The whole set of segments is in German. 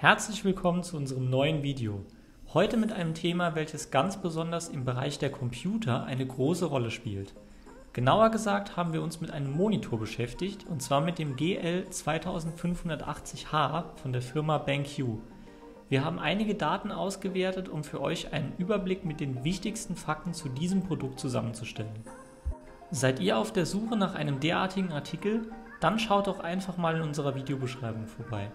Herzlich willkommen zu unserem neuen Video. Heute mit einem Thema, welches ganz besonders im Bereich der Computer eine große Rolle spielt. Genauer gesagt haben wir uns mit einem Monitor beschäftigt und zwar mit dem GL 2580H von der Firma BenQ. Wir haben einige Daten ausgewertet, um für euch einen Überblick mit den wichtigsten Fakten zu diesem Produkt zusammenzustellen. Seid ihr auf der Suche nach einem derartigen Artikel? Dann schaut doch einfach mal in unserer Videobeschreibung vorbei.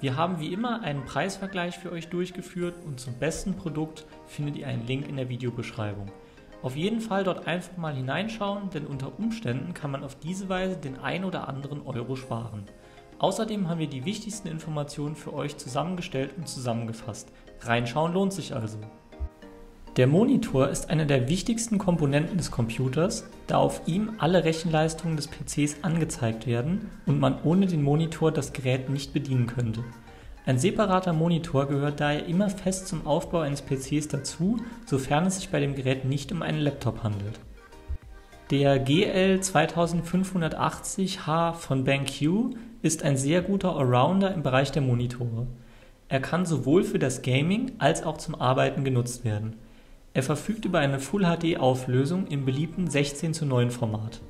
Wir haben wie immer einen Preisvergleich für euch durchgeführt und zum besten Produkt findet ihr einen Link in der Videobeschreibung. Auf jeden Fall dort einfach mal hineinschauen, denn unter Umständen kann man auf diese Weise den ein oder anderen Euro sparen. Außerdem haben wir die wichtigsten Informationen für euch zusammengestellt und zusammengefasst. Reinschauen lohnt sich also. Der Monitor ist eine der wichtigsten Komponenten des Computers, da auf ihm alle Rechenleistungen des PCs angezeigt werden und man ohne den Monitor das Gerät nicht bedienen könnte. Ein separater Monitor gehört daher immer fest zum Aufbau eines PCs dazu, sofern es sich bei dem Gerät nicht um einen Laptop handelt. Der GL 2580H von BenQ ist ein sehr guter Allrounder im Bereich der Monitore. Er kann sowohl für das Gaming als auch zum Arbeiten genutzt werden. Er verfügt über eine Full-HD-Auflösung im beliebten 16:9 Format.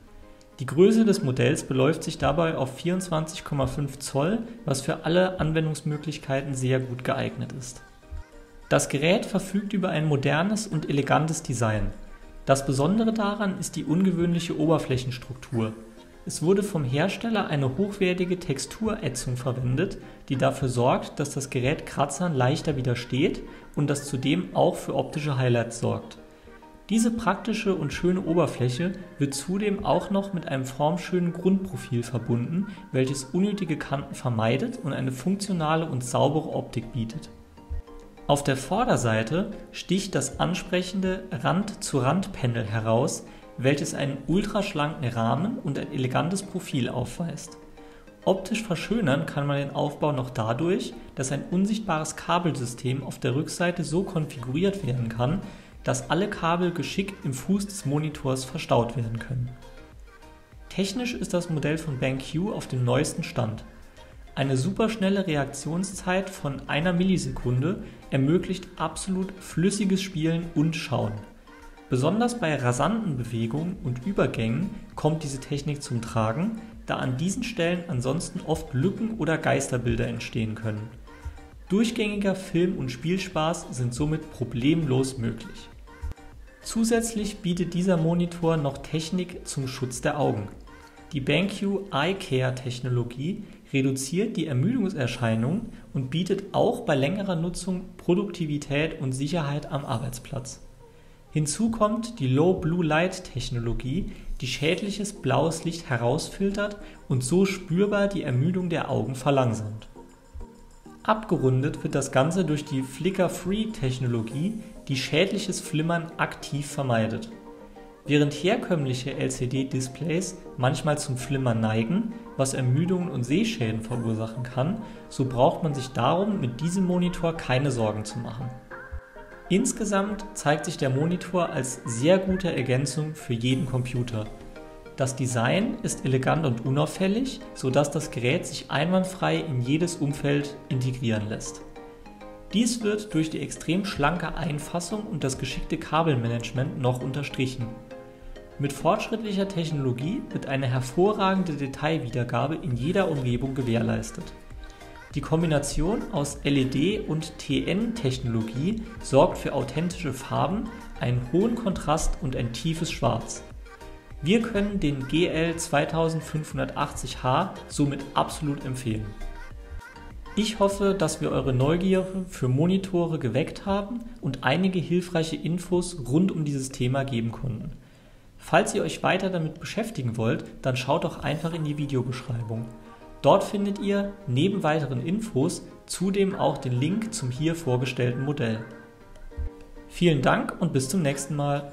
Die Größe des Modells beläuft sich dabei auf 24,5 Zoll, was für alle Anwendungsmöglichkeiten sehr gut geeignet ist. Das Gerät verfügt über ein modernes und elegantes Design. Das Besondere daran ist die ungewöhnliche Oberflächenstruktur es wurde vom Hersteller eine hochwertige Texturätzung verwendet, die dafür sorgt, dass das Gerät Kratzern leichter widersteht und das zudem auch für optische Highlights sorgt. Diese praktische und schöne Oberfläche wird zudem auch noch mit einem formschönen Grundprofil verbunden, welches unnötige Kanten vermeidet und eine funktionale und saubere Optik bietet. Auf der Vorderseite sticht das ansprechende Rand-zu-Rand-Panel heraus, welches einen ultraschlanken Rahmen und ein elegantes Profil aufweist. Optisch verschönern kann man den Aufbau noch dadurch, dass ein unsichtbares Kabelsystem auf der Rückseite so konfiguriert werden kann, dass alle Kabel geschickt im Fuß des Monitors verstaut werden können. Technisch ist das Modell von BenQ auf dem neuesten Stand. Eine superschnelle Reaktionszeit von einer Millisekunde ermöglicht absolut flüssiges Spielen und Schauen. Besonders bei rasanten Bewegungen und Übergängen kommt diese Technik zum Tragen, da an diesen Stellen ansonsten oft Lücken oder Geisterbilder entstehen können. Durchgängiger Film- und Spielspaß sind somit problemlos möglich. Zusätzlich bietet dieser Monitor noch Technik zum Schutz der Augen. Die BenQ Eye Care Technologie reduziert die Ermüdungserscheinungen und bietet auch bei längerer Nutzung Produktivität und Sicherheit am Arbeitsplatz. Hinzu kommt die Low-Blue-Light-Technologie, die schädliches blaues Licht herausfiltert und so spürbar die Ermüdung der Augen verlangsamt. Abgerundet wird das Ganze durch die Flicker-Free-Technologie, die schädliches Flimmern aktiv vermeidet. Während herkömmliche LCD-Displays manchmal zum Flimmern neigen, was Ermüdungen und Sehschäden verursachen kann, so braucht man sich darum mit diesem Monitor keine Sorgen zu machen Insgesamt zeigt sich der Monitor als sehr gute Ergänzung für jeden Computer. Das Design ist elegant und unauffällig, sodass das Gerät sich einwandfrei in jedes Umfeld integrieren lässt. Dies wird durch die extrem schlanke Einfassung und das geschickte Kabelmanagement noch unterstrichen. Mit fortschrittlicher Technologie wird eine hervorragende Detailwiedergabe in jeder Umgebung gewährleistet die Kombination aus LED und TN-Technologie sorgt für authentische Farben, einen hohen Kontrast und ein tiefes Schwarz. Wir können den GL 2580H somit absolut empfehlen. Ich hoffe, dass wir eure Neugier für Monitore geweckt haben und einige hilfreiche Infos rund um dieses Thema geben konnten. Falls ihr euch weiter damit beschäftigen wollt, dann schaut doch einfach in die Videobeschreibung. Dort findet ihr neben weiteren Infos zudem auch den Link zum hier vorgestellten Modell. Vielen Dank und bis zum nächsten Mal.